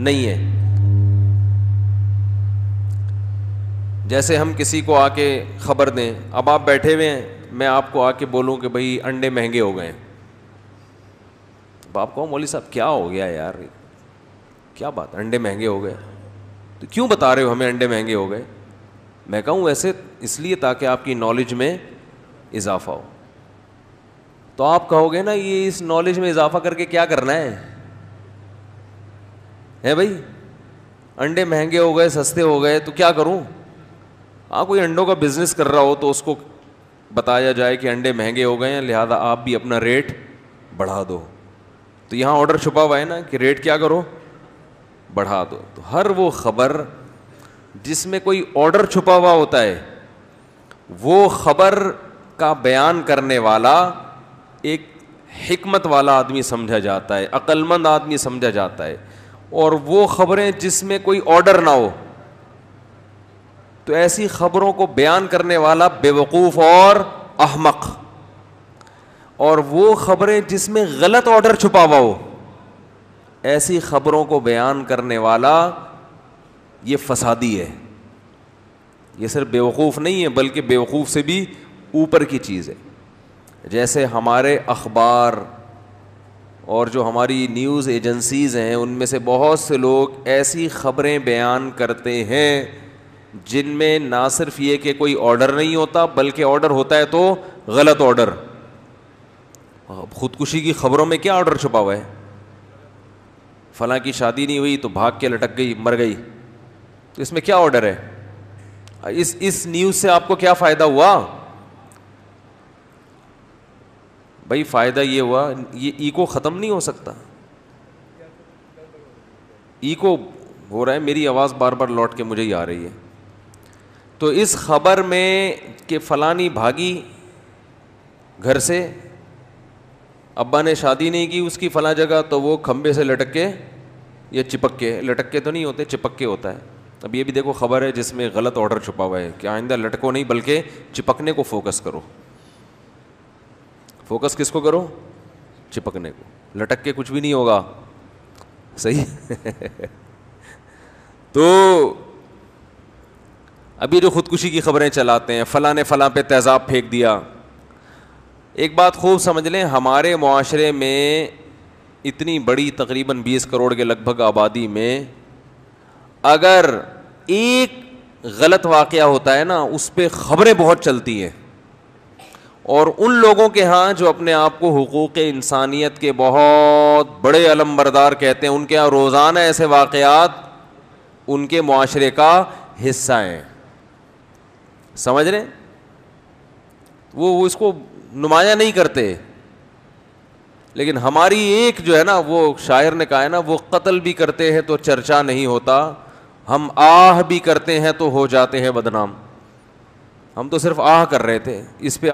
नहीं है। जैसे हम किसी को आके खबर दें, अब आप बैठे हुए हैं, मैं आपको आके बोलूँ कि भाई अंडे महँगे हो गए। आप कहो मौली साहब, क्या हो गया यार? क्या बात, अंडे महँगे हो गए। तो क्यों बता रहे हो हमें अंडे महँगे हो गए? मैं कहूँ, वैसे इसलिए ताकि आपकी नॉलेज में इजाफा हो। तो आप कहोगे ना, ये इस नॉलेज में इजाफा करके क्या करना है? है भाई? अंडे महँगे हो गए, सस्ते हो गए तो क्या करूँ? हाँ कोई अंडों का बिज़नेस कर रहा हो तो उसको बताया जाए कि अंडे महँगे हो गए हैं, लिहाजा आप भी अपना रेट बढ़ा दो। तो यहाँ ऑर्डर छुपा हुआ है ना कि रेट क्या करो? बढ़ा दो। तो हर वो खबर जिसमें कोई ऑर्डर छुपा हुआ होता है, वो खबर का बयान करने वाला एक हिकमत वाला आदमी समझा जाता है, अक्लमंद आदमी समझा जाता है। और वो खबरें जिसमें कोई ऑर्डर ना हो तो ऐसी खबरों को बयान करने वाला बेवकूफ़ और अहमक। और वो खबरें जिसमें गलत ऑर्डर छुपा हुआ हो, ऐसी खबरों को बयान करने वाला ये फसादी है। ये सिर्फ़ बेवकूफ़ नहीं है, बल्कि बेवकूफ़ से भी ऊपर की चीज़ है। जैसे हमारे अखबार और जो हमारी न्यूज़ एजेंसीज़ हैं, उनमें से बहुत से लोग ऐसी ख़बरें बयान करते हैं, जिनमें ना सिर्फ़ ये कि कोई ऑर्डर नहीं होता, बल्कि ऑर्डर होता है तो गलत ऑर्डर। खुदकुशी की खबरों में क्या ऑर्डर छुपा हुआ है? फलां की शादी नहीं हुई तो भाग के लटक गई, मर गई। तो इसमें क्या ऑर्डर है? इस इस न्यूज़ से आपको क्या फ़ायदा हुआ? भाई फ़ायदा ये हुआ, ये ईको ख़त्म नहीं हो सकता। ईको हो रहा है, मेरी आवाज़ बार बार लौट के मुझे ही आ रही है। तो इस खबर में कि फ़लानी भागी घर से, अब्बा ने शादी नहीं की उसकी फ़ला जगह तो वो खम्बे से लटक के या चिपक के लटक के तो नहीं होते चिपक के होता है। अब ये भी देखो खबर है जिसमें गलत ऑर्डर छुपा हुआ है, कि आइंदा लटको नहीं, बल्कि चिपकने को फोकस करो। फोकस किसको करो? चिपकने को। लटक के कुछ भी नहीं होगा। सही? तो अभी जो खुदकुशी की खबरें चलाते हैं फला ने फला पे तेज़ाब फेंक दिया। एक बात खूब समझ लें, हमारे माशरे में इतनी बड़ी तकरीबन 20 करोड़ के लगभग आबादी में अगर एक गलत वाक़ होता है ना, उस पर ख़बरें बहुत चलती हैं। और उन लोगों के यहाँ जो अपने आप को हकूक़ इंसानियत के बहुत बड़े अलम बरदार कहते हैं, उनके यहाँ रोज़ाना ऐसे वाक़ात उनके माशरे का हिस्सा हैं। समझ रहे वो वो इसको नुमाया नहीं करते। लेकिन हमारी एक जो है ना, वो शायर ने कहा है ना, वो कत्ल भी करते हैं तो चर्चा नहीं होता, हम आह भी करते हैं तो हो जाते हैं बदनाम। हम तो सिर्फ़ आह कर रहे थे, इस पे